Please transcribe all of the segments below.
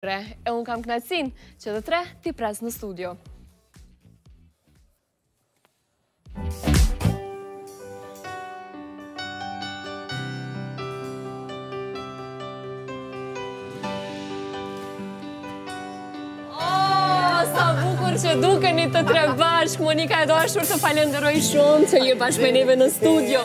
Tre, e unë kam knaqsinë, që dhe tre t'i pres në studio. që dukeni të tre bashkë, Monika e dashur të falenderoj shumë që je bashkë me neve në studio.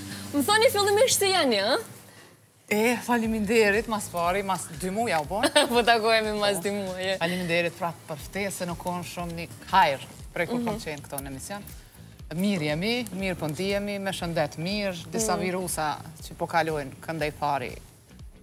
Më thoni fillimisht si jeni, ë? E, faliminderit, mas pari, mas dy muja, u bojnë? Po të gojemi mas dy muja. Faliminderit pra për ftesën, u konë shumë me hajr, prej kur kom mhm. qenë këtu në emision. Mirë jemi, mirë po ndihemi, po me shëndet mirë, disa mhm. virusa që po kalojnë këndaj pari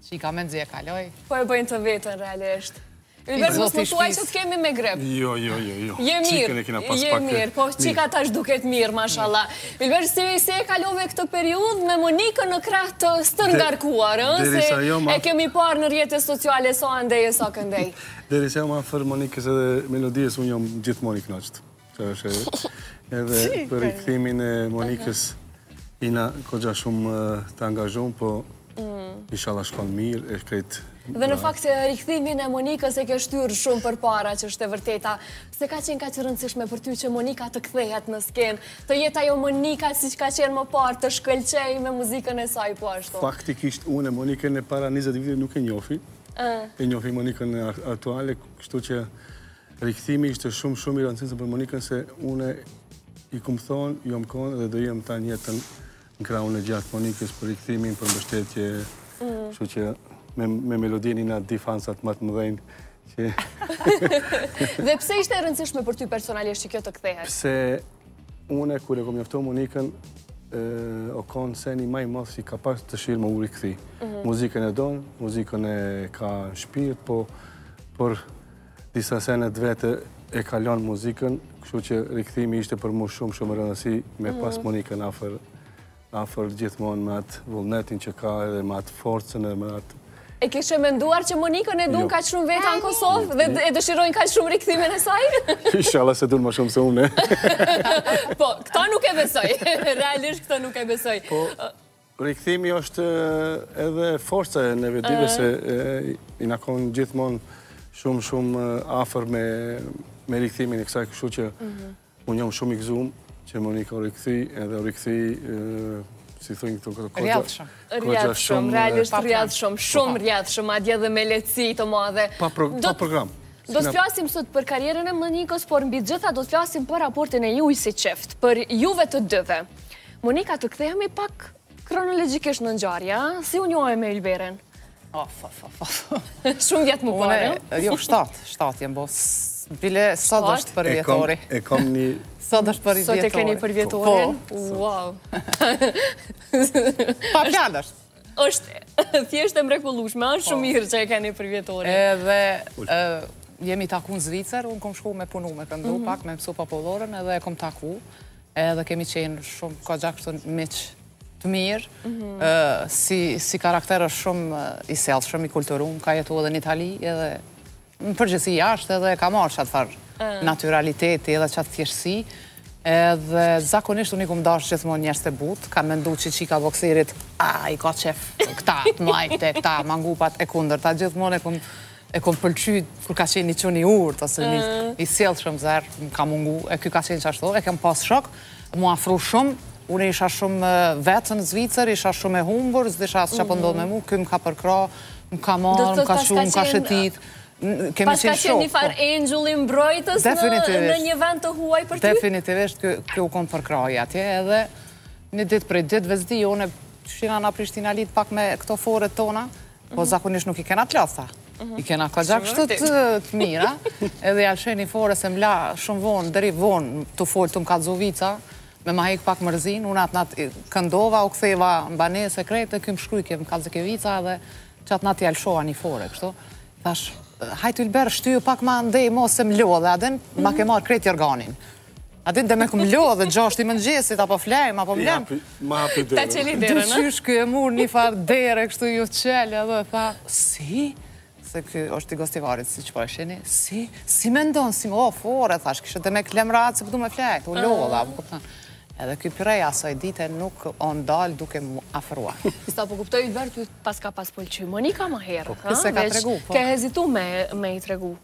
Që i ka me nëzje kaloj. Po e bëjnë të vetën, realisht. Ylber, mos më thuaj që të kemi me grep. Jo, jo, jo, jo. Je mirë, je mirë. Po, çika tash duket mirë, mashallah. Ylber, si e kalove këtë periudhë me Monikën në krah të stërngarkuar, se jo, e kemi parë në rrjete sociale, sa andej e sa këndej. Derisa jom afër Monikës edhe Melodisë, unë jam gjithmonë i qetë. Tash edhe për rikthimin e Monikës, jena kon goxha shumë të angazhum, po mm. ishalla shkon mirë, e krejt... Dhe në fakt, rikthimin e Monikës e ke shtyrë shumë përpara, ç'është e vërteta, se ka qenë kaq e rëndësishme për ty që Monika të kthehet në skenë, të jetë ajo Monika siç ka qenë më parë, të shkëlqejë me muzikën e saj, po ashtu. Faktikisht, unë e Monikën e para 20 vite nuk e njoh, e njoh Monikën aktuale, kështu që Rikthimi ishte shumë shumë i rëndësishëm për Monikën se unë i kom thon, jom kon dhe do jem tan jetën në krahun e djathtë Monikës për rikthimin, për mbështetje. Mm. Kështu që me me Melodinë jena dy fansat më të mëdhenj që Dhe pse ishte e rëndësishme për ty personalisht që kjo të kthehet? Pse unë kur e kam njoftu Monikën, u konë se njeri ma i modh që ka pas dëshirë me u rikthy. Mhm. Muzikën e don, muzikën e ka shpirt, po, por Disa sene t'veta e ka lënë muzikën, kështu që rikthimi ishte për mu shumë shumë rëndësi me pas mhm. Monikën afër, afër gjithmonë me atë vullnetin që ka edhe me atë forcën edhe me atë E kishe menduar që Monikën e dun jo. kaq shumë veta në Kosovë dhe e dëshirojnë kaq shumë rikthimin e saj? Ishalla s'e dun më shumë se une. Po, këtë nuk e besoj. Realisht këtë nuk e besoj. Po, Rikthimi është edhe forca e neve dyve se jena konë gjithmonë shumë shumë afër me me rikthimin e kësaj kështu që mhm. unë jam shumë i gëzum që Monika u rikthy edhe u rikthy si thënë këtu këtë kodja. Rjatë shumë. Rjatë shumë, realisht rjatë shumë, shumë rjatë shumë, adje dhe me leci të madhe. Pa program. Do të flasim sot për karrierën e Monikës, por mbi të gjitha do të flasim për raportin e juaj si çift, për juve të dyve. Monika, të kthehemi pak kronologikisht në ngjarje, si u njohe me Ylberin? Of, of, of, of. Shumë vjet më parë. Jo, shtatë, shtatë janë bo. Bile, sot është përvjetori. E kom një... Sot është përvjetori. Sot e keni përvjetorin? Po. Wow. Pa fjallë është. është thjesht e mrekullueshme, është po. shumë mirë që e keni përvjetorin. Edhe jemi takun në Zvicër, unë kom shku me punu, me këndu mhm. pak, me mësu popullorën, edhe e kom taku, edhe kemi qenë shumë, kogja kshtu miq të mirë, mhm. si karakter është shumë i sjellë, shumë i kulturum, ka jetu edhe në Itali, edhe Në përgjithësi jashtë edhe ka marrë qatë farë naturaliteti edhe qatë thjeshtësi, edhe zakonisht unë i kom dashë gjithmonë njerëz e butë, kanë mendu që që çika boksierit, a, i ka qejf, këta, të majtë, këta, mangupat, e kundërta, gjithmonë e kom pëlqy, kur ka qenë një çun i urtë, ose një i sjellshëm zere, ka mungu, e ky ka qenë qashtu, e kam pasë shok, M'u afru shumë, unë isha shumë vetë në Zvicër, isha shumë e humbur, s'disha as çka po ndodh me mu, ky më ka përkra, më ka marrë, më ka shumë, më ka shetitë. Paska qenë një farë engjulli mbrojtës në një vend të huaj për ty? Definitivisht, kjo u konë përkrahja atje edhe një ditë prej ditëve, s'di, ne jena nga Prishtina elitë pak me këto foret tona, po zakonisht nuk i kena të lasa. I kena kogja kshtu të mira, edhe ja lshoj ni fore se m'la shumë vonë, deri vonë tu folë tu m'kallzu vica, me ma hek pak mërzin, unë atë natë këndova, u ktheva në banesë e krejt, e kem shkru, ke m'kallzoke vica edhe që atë natë ja lëshova një fore, kështu. Thash, hajt Ylber, shtyju pak ma andej mo se m'lodhe a din, ma ke marrë krejt jorganin. A din ti me këmbë lodhe qashtu më ngjeshit, apo flejmë, apo m'len? Ma hapi derën. Ta çeli derën? Dy qysh ky e mur një farë dere, kështu ju çel, edhe tha, si? Se ky është i Gostivarit, siç po e shihni, si? Si me ndonë, si me, o, fore, thash, kështë të me klemë ratë, se përdu po me flejtë, u lodhe, ah. apo këpëtan. Edhe ky prej asaj dite nuk o ndalë duke m'u afru. Tash po kuptoj Ylber, ty paska pas pëlqy. Monika më herë, po, ha? Kur s'e ka tregu, po. Ke hezitu me i tregu.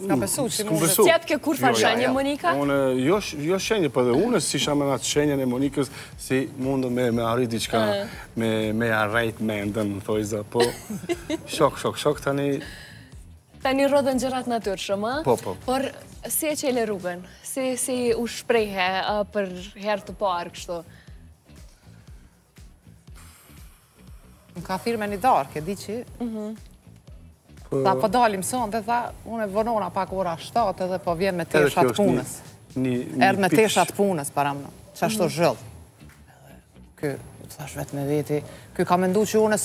S'ka besu, si mund të... T'ka dhënë kurrfarë shenje, Monika? Unë, jo, jo shenje, por po dhe unë, s'e shihja atë shenjën e Monikës, si mund me, me arrit diçka, me, me arrejt me ndenj, në thonjëza, po, shok, shok, shok, tani... Tani rrodhën gjërat natyrshëm, po, po. Por, si e çele rrugën? Si, si u shprehe për herë të parë, kështu? Më ka thirrë në një darkë, e di që... Po- tha, po dalim sonte, tha, unë vonohna pak ora 7 edhe po vjen me teshat e punës. Erdh me teshat e punës, paramendo, qashtu zhul. Kta, thash vetë me veti, ky ka mendu që unë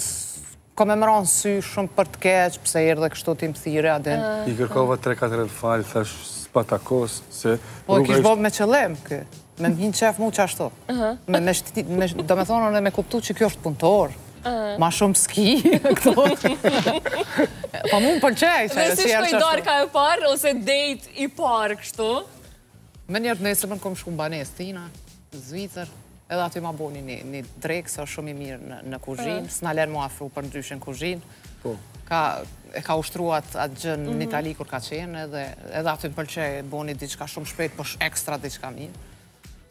Ka me m'ra në sy shumë për të keq, pse erdhe kështu ti më thire, adin. I kërkova 3-4 herë falje, thash, s'pa takos, se... Po, kishë bërë me qëllim, kë. Me më hi në qef mu që ashtu. Do me thonë, me kuptu që kjo është punëtor. Ma shumë s'ki, këto. Po mu më pëlqej, që e si e që... Dhe si shkoi darka e parë, ose dejt i parë, kështu? Menjëherë të nesërmen kom shku në banesë t'tina, në Zvicër, edhe aty ma bo një një drekë, se o shumë i mirë në kuzhinë, s'na len m'u afru për ndryshe n'kuzhinë, po. ka, e ka ushtru atë gjë në mhm. Itali kur ka qenë, edhe, edhe aty më pëlqej e bo një diçka shumë shpejt, për po ekstra diçka mirë.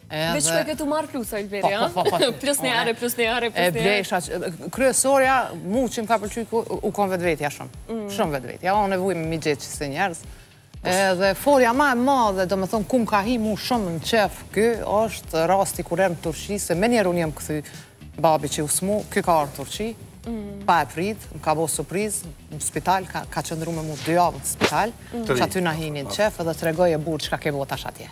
Edhe... Veç për këtë mori plus, Ylberi, a? Po, po, po, plus një are, plus një are, plus një are. Kryesorja, mu që më ka pëlqy, u kon vetvetja shumë. Mm. Shumë vetvetja. O, në vujmë mi gjithçka si njerës. Edhe forca ma e madhe, do me thonë, ku më ka hi mu shumë në qef, ka qenë rasti kur erdh në Turqi, se menjëherë unë jam kthy babi që u smu, ky ka ardh në Turqi, mm. pa e prit, më ka bo surpriz, në spital, ka, ka qëndru me mu dy javë në spital, mm. që aty m'hini në qef, edhe tregoi e burrë që ka ke bo tash atje.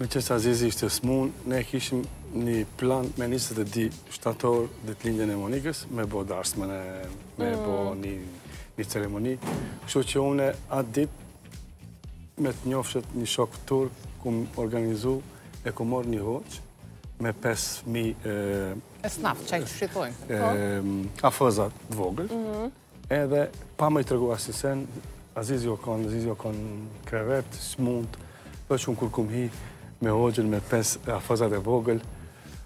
Meqëse Azizi ishte smun, ne kishim një plan me 22 shtator ditëlindjen e Monikës, me bo darsmën e me e bo mm. një ceremoni. Kështu që une atë dit me të njofshëm një shok turk kum organizu e kum marr një hoxhë me 5 esnaf, qaj qysh i thojnë afëzat e vogël mhm. edhe pa i tregu asni sen Azizi o konë, Azizi o konë n'krevet, smut, dhe që unë kur kum hi me hoxhën me 5 afëzat e vogël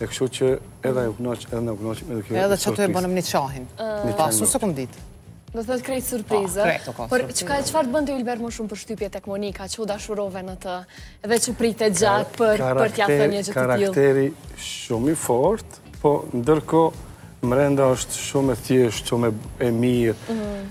E kështu që edhe ai u kënaq, edhe ne u kënaqëm, edhe kjo e surprizë. Edhe qaty e bënëm niqahin, as un se kom ditë. Do të krejt surprizë. Po, Por çka çfarë të bënte Ylber më shumë përshtypje tek Monika, që u dashurove në të dhe që prite gjatë për për t'ia thënë një gjë të tillë. Karakteri shumë i fortë, po ndërkohë mrenda është shumë e thjeshtë, shumë e mirë. Mhm.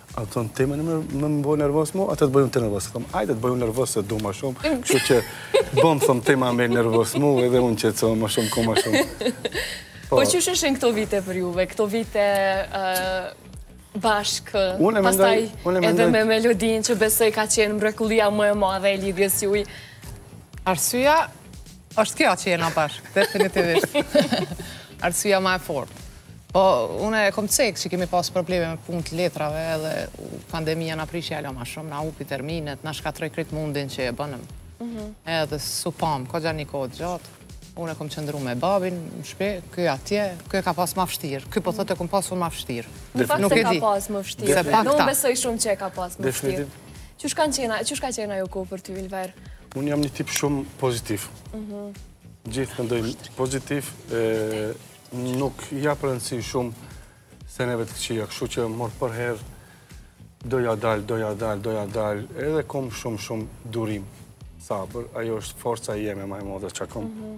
A të thonë, ti me më bë nervos mu, a të të bëjë unë ty nervos. Thëmë, ajde të bëjë unë nervos se du ma shumë, që që bëmë, thëmë, ti më bën nervos mu, edhe unë që të ma shumë, ku ma shumë. Po, po qysh ishin këto vite për juve, këto vite bashkë, pastaj edhe me Melodin që besoj ka qenë mbrekullia më e madhe e lidhjes suaj. Arsyja, Është kjo që jena bashkë, definitivisht. Arsyja ma e fort. Po, une e kom cek që kemi pas probleme me punë të letrave edhe pandemija na prishi ala ma shumë, na hupi terminet, na shkatroj krejt mundin që e bënëm. Mhm. Edhe s'u pamë, goxha një kohë gjatë. Une kom qëndru me babin, në shpi, ky atje, ky e ka pas ma vështirë. Ky po thotë e kom pas unë ma vështirë. Në fakt e ka pas më vështirë. Se pak ta. Unë besoj shumë që e ka pas më vështirë. Qysh kanë qena, qysh ka qena jo kohë për ty, Ilver? Unë jam një tip shumë pozitiv. Mhm. Gjithë mendoj pozitiv, nuk jap rëndësi shumë seneve të këqia, kështu që mora përherë, do ia dal, do ia dal, do ia dal, edhe kom shumë, shumë durim, sabër, ajo është forca jeme ma e modhe që kom. Mhm.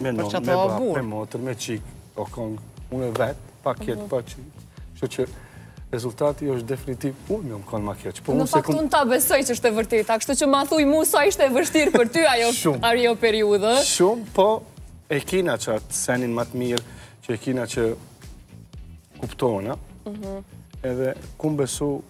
Me nonë, me babë, me motër, me çikë, o konë, unë e vet, pa këtë, mhm. pa çikë. Kështu që rezultati është definitiv, unë me kom konë ma keq. Po në fakt, unë ta besoj që është e vërteta, kështu që ma thuj mu sa ishte e vështirë për ty ajo, ajo periudhë. Shumë, po e kina qat senin ma të mirë, që e kina që kuptona, mhm. edhe kom besu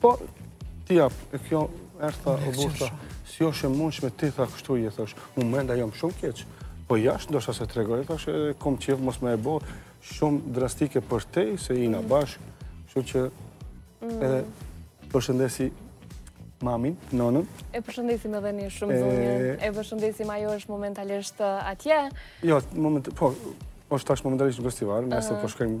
Po, t'i jap, e kjo ertha o bushta, si është e mundshme, ti tha kështu je, thash, mu mrenda jam shumë keq, po jashtë ndoshta s'e tregoj, e thash, e kom qejf mos me e bo shumë drastike për te, se jena mm. bashkë, kështu që mm. edhe përshëndes mamin, nonën. E përshëndesim edhe një shumë zonjë, e përshëndesim ajo është momentalisht atje. Jo, moment, po, është tash momentalisht në festival, nëse po shkojmë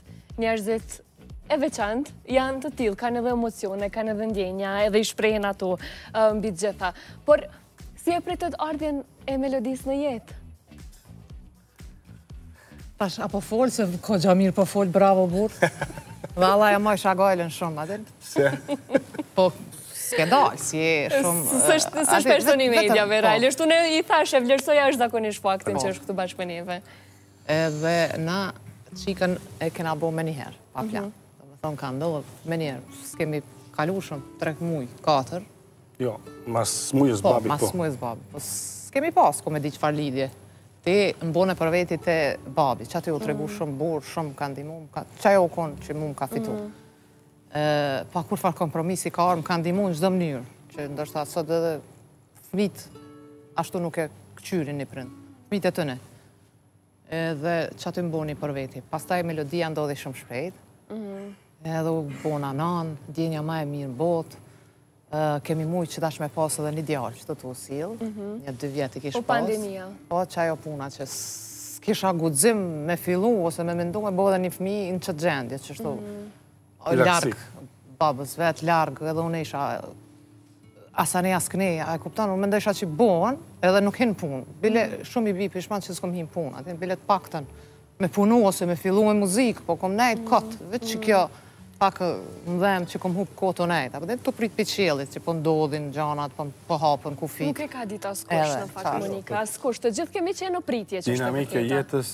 Njerëzit e veçantë janë të tillë, kanë edhe emocione, kanë edhe ndjenja, edhe i shprehin ato mbi të gjitha. Por si e pritët ardhjen e melodisë në jetë? Tash, a po fol, se kogja mirë po fol, bravo burrë. Vallah e mori Shaga gojën shumë, a din? Se. Po, s'ke dalë, si e shumë... Së është personi me idja, vera, po. ashtu unë i thashë, vlerësoj jashtëzakonisht faktin po. që është këtu bashkë me neve. Edhe na çikën e kena bo menjëherë, pa plan. Domethonë ka ndodhë, menjëherë, s'kemi kalu shumë, tre muj, katër. Jo, mas vdekjes, po, babit po. Po, mas vdekjes babit, po s'kemi pas, ku me di çfarë lidhje. Ti më bone për veti të babit, që aty u tregu mm. shumë burrë, shumë m'ka ndihmu, që ajo u konë që mu më ka fitu. Mm. Pa kurrfarë kompromisi ka ardhë, më ka ndihmu në çdo mënyrë, që ndërsa sot edhe fmit, ashtu nuk e këqyri një prind. Fmit e tëne. Edhe qaty më boni për veti. Pastaj melodia ndodhi shumë shpejt. Mhm. Edhe u bona nanë, ndjenja ma e mirë në botë. Kemi mujtë qetash me pasë edhe një djalë që të të usilë. Mhm. Një dy vjet i kishë pasë. Po pandemia. Po qajo puna që s'kisha guxim me fillu, ose me mendu me bo edhe një fmi në qët gjendje, qështu. Mhm. O larg babës vet, larg edhe unë isha as andej as këndej, a e kupton, unë mendojsha që po hapen edhe nuk hina punë. Bile mm. shumë i bi pishman që s'kom hinë punë, a din bile të paktën me punu ose me fillu me muzikë, po kom nejtë kot, mm. veç kjo pak më dhemb që kom hupë kohë tu nejtë, apo edhe tu pritë për qejfi që po ndodhin gjanat, po, po hapen kufijtë. Nuk e ka ditë askush në faktë, Monika, askush, të gjithë kemi qenë në pritje që është të përkita. Dinamika e jetës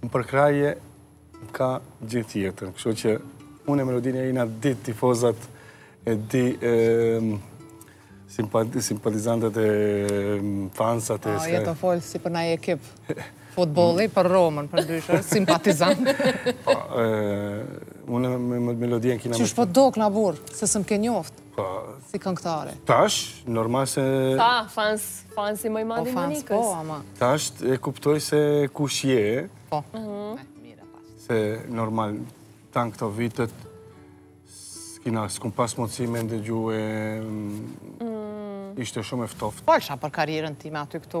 Në përkrahje ka gjithë jetën, kështu që unë e melodinë e di, i di tifozat e di simpatizantët e fansat e... A, je tu folë si për naj ekip futbolli, për Romën, për ndryshe, simpatizant. Po, unë me Melodinë kena... Qysh po dokna burrë, se s'më ke njoftë. Po. Si këngëtare. Tash, normal se... Ta, fans, fansi ma i madh i Monikës. Po, fans, po, ama. Tash, e kuptoj se kush je. Po. Mhm. Se, normal, tanë këto vitet, s'kina, s'kam pas mundësi me ndëgju e... Mm. Ishte shumë e ftoftë. Po, isha për karierën time aty këtu.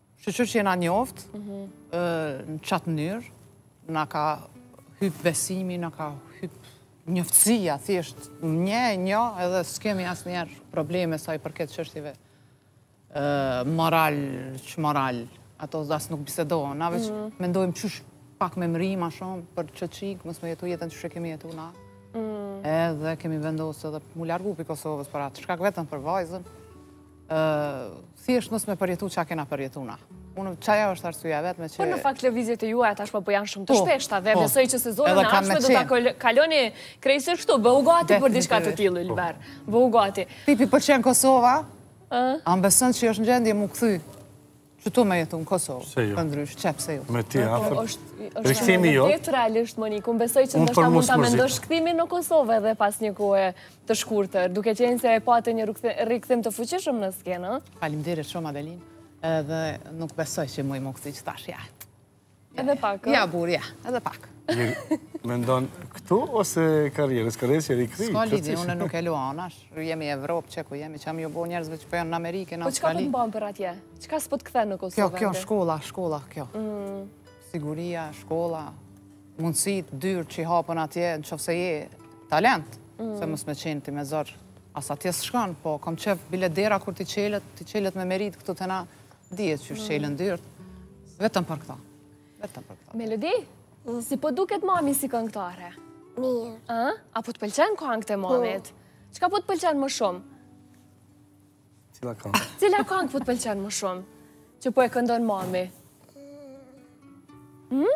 Shyqyr që jena njoft, në qatë mënyrë, na ka hypë besimi, na ka hypë njoftësia, thjesht një, një, edhe s'kemi asnjëherë probleme sa i përket çështjeve moral, që moral, ato as nuk bisedohen, na veç mhm. mendojmë qysh pak me mrri ma shumë për çikën, mos me jetu jetën qysh e kemi jetu na, mhm. edhe kemi vendosë edhe m'u largu prej Kosovës për atë, shkak vetëm për vajzën, thjesht mos me përjetu çka kena përjetu na. Unë qaja është arsyja e vetme që... Po në fakt lëvizjet e juaja tash më po janë shumë të po, shpeshta dhe po. besoj që sezonën e ardhshme do të kaloni krejt këtu, bëhu gati për diçka të tillë, Ylber. Bëhu gati. Tipi po i pëlqen Kosova, a m'beson që është në gjendje m'u kthy. Qëtu me jetu në Kosovë, pse jo? ndrysh, qe pse jo? Jo? Me ti, afër. Po, rikthimi jo? Këtë realisht, Monik, unë besoj që ndoshta mund të mendosh kthimin në Kosovë edhe pas një kohe të shkurtër, duke qenë se e pate një rikthim të fuqishëm në skenë. Faleminderit shumë, Adelin, edhe nuk besoj që muj m'u kthy qetash, ja. Edhe pak. Ja, burrë, ja. Edhe pak. Mendon këtu ose karrierës? Karrierës deri n'kry? S'ka lidhje, unë nuk e lo anash. Jemi Evropë, qeku jemi, çka me ju bo njerëzve që po janë në Amerikë, në Australi. Po çka po të mban për atje? Çka s'po të kthen në Kosovë? Kjo, kjo, shkolla, shkolla, kjo. Mm. Siguria, shkolla, mundësitë, dyert që i hapen atje, në qoftë se je talent, mm. se mos me qenë ti me zërë. As atje s'shkon, po, kom qef bile dera kur t'i çelet, t'i çelet me meritë këtu te na, Dihet qysh çelen dyrt, vetëm për këta. Vetëm për këta. Melodi, si po duket mami si këngëtare? Mirë. A? A po të pëlqen këngët e mamit? Çka po. po të pëlqen më shumë? Cila këngë? Cila këngë po të pëlqen më shumë? Që po e këndon mami? Hmm?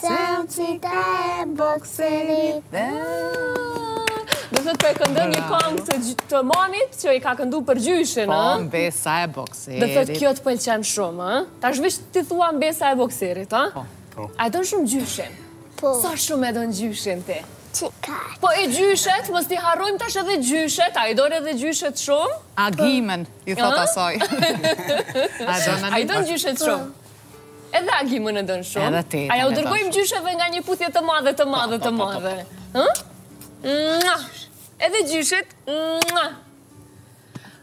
Se çika e bokserit Dhe ti e ke këndu një kongë të, të mamit që i ka këndu për gjyshin, Po, mbesa e bokserit. Dhe ty kjo të pëlqen shumë, ë? Tash veç ti thua mbesa e bokserit, ë? Po, po. A e don shumë gjyshin? Po. Sa shumë e don gjyshin ti? Qika. Po e gjyshet, mos t'i harrojmë tash edhe gjyshet, a i don edhe gjyshet shumë? Agimen, i thot asoj. A i don gjyshet shumë? Edhe Agimin e don shumë. Edhe ti. A jau dërgojmë gjysheve nga një puthje të madhe, të madhe, të madhe. Edhe gjyshet.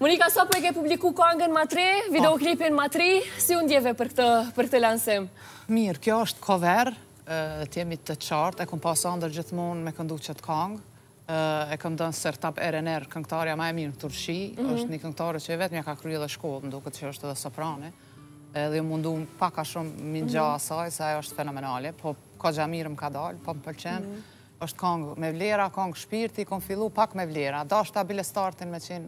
Monika, sot po e ke te publiku kangën ma t'ri, videoklipin ma t'ri, si u ndjeve për këtë lansim? Mirë, kjo është cover, të jemi të qartë, e kom pasë andërr gjithmonë me këndu qët kangë, E këndon Sertab Erener, këngëtarja më e mirë në Turqi. Është një këngëtare që e vetmja ka kryer edhe shkollë, më doket që është edhe soprane. Edhe jom mundu pak a shumë me i ngja asaj, se ajo është fenomenale, po koxha mirë më ka dalë, po më pëlqen. është kangë me vlera, kangë shpirti, kom fillu pak me vlera. Dashta bile startin me qenë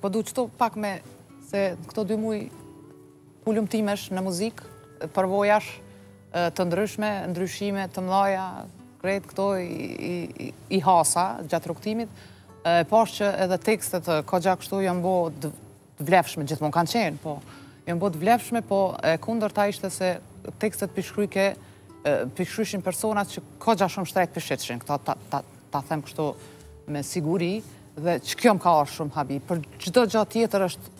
Po du qëtu pak me se këto dy muj hulumtimesh në muzikë, përvojash të ndryshme, ndryshime të mdhaja, krejt këto i hasa gjatë rrugëtimit, e pashë që edhe tekstet koxha kështu janë bo të vlefshme, gjithmonë kanë qenë, po janë bo të vlefshme, po e kundërta ishte se tekstet po i shkrujke, po i shkrujshin personat që koxha shumë shtrejtë po i shitshin, këta ta them kështu me siguri, Dhe qikjo më ka ardh shumë habi, për çdo gjo tjetër është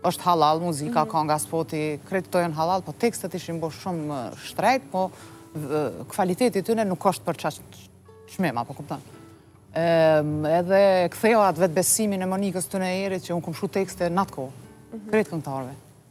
është hallall, muzika, mhm. kanga, spoti, krejt jau kom hallall, po tekstet ishin bo shumë shtrejtë, po kvaliteti i tyne nuk është për qashtu çmime, po kuptan. Edhe ktheja atë vetëbesimin e Monikës tinejxherit, që unë kom shkru tekste në atë kohë, mhm. krejt këngëtarëve.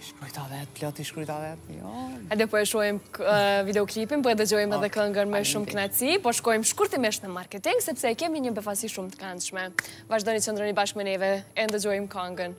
Shkruajta vetë, plot i shkruajta vetë, jo. Edhe po e shohim videoklipin, po e dëgjojmë edhe këngën me shumë knaqësi, po shkojmë shkurtimisht në marketing, sepse e kemi një befasi shumë të këndshme. Vazhdoni qëndroni bashkë me neve, e ndëgjojmë këngën.